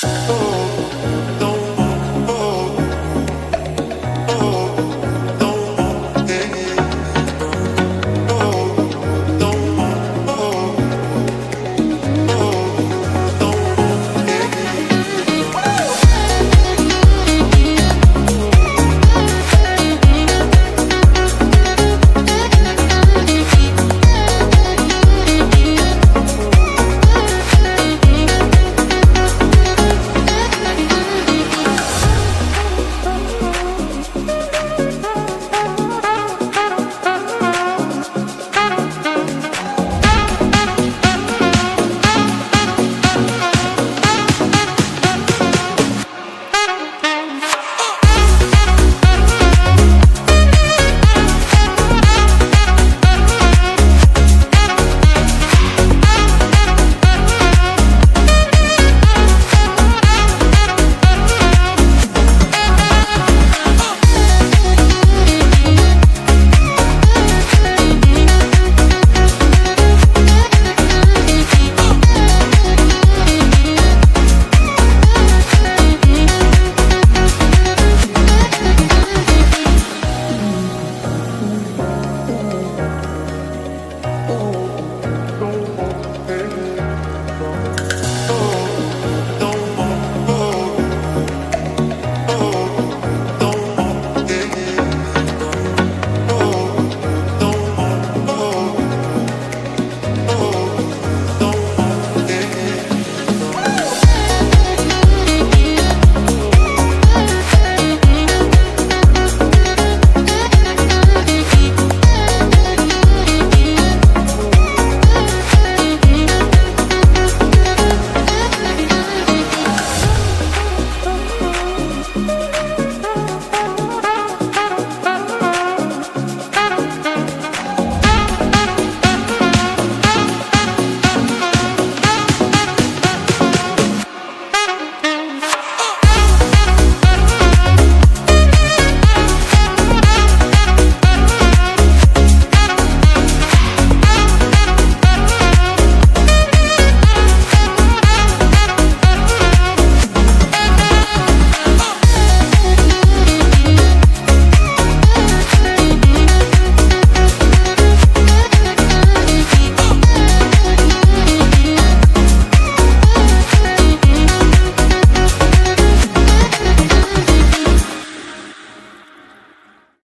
Bye.